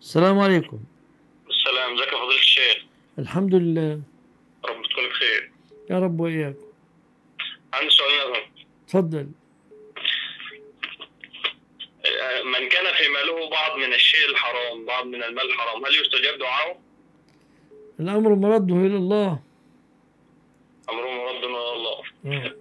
السلام عليكم. السلام ازيك يا فضيلة الشيخ؟ الحمد لله. رب تكون بخير. يا رب وإياك. عندي سؤال يا تفضل. من كان في ماله بعض من الشيء الحرام بعض من المال الحرام هل يستجاب دعاؤه؟ الأمر مرده إلى الله. أمره مرده إلى الله. آه.